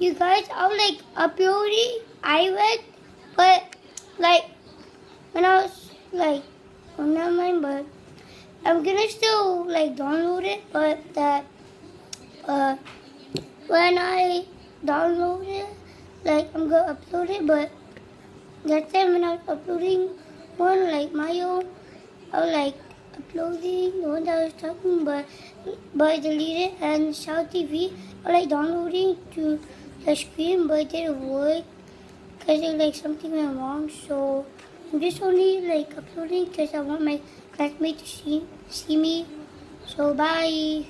you guys, I was like uploading iRed, but like when I was like, oh never mind, but I'm gonna still like download it, but that uh when I download it, like I'm gonna upload it, but that time when I was uploading one like my own, I was like uploading the one that I was talking, but but I deleted and Shout TV, I like downloading to the screen, but it didn't work because it like something went wrong. So I'm just only like uploading because I want my classmates to see see me. So bye.